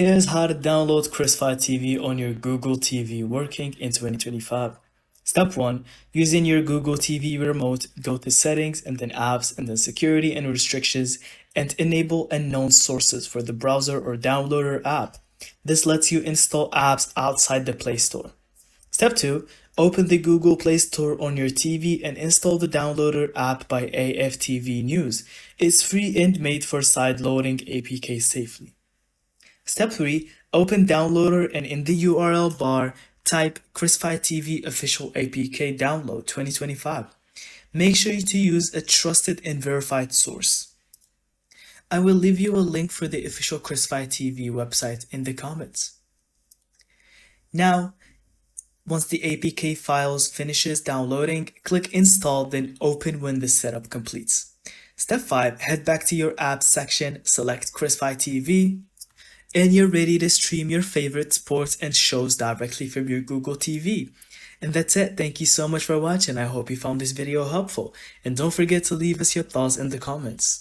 Here's how to download Cricfy TV on your Google TV working in 2025. Step 1. Using your Google TV remote, go to settings and then apps and then security and restrictions and enable unknown sources for the browser or downloader app. This lets you install apps outside the Play Store. Step 2. Open the Google Play Store on your TV and install the downloader app by AFTV News. It's free and made for side loading APK safely. Step 3. Open Downloader and in the URL bar, type Cricfy TV Official APK Download 2025. Make sure to use a trusted and verified source. I will leave you a link for the official Cricfy TV website in the comments. Now, once the APK files finishes downloading, click install then open when the setup completes. Step 5. Head back to your app section, select Cricfy TV, and you're ready to stream your favorite sports and shows directly from your Google TV. And that's it. Thank you so much for watching. I hope you found this video helpful. And don't forget to leave us your thoughts in the comments.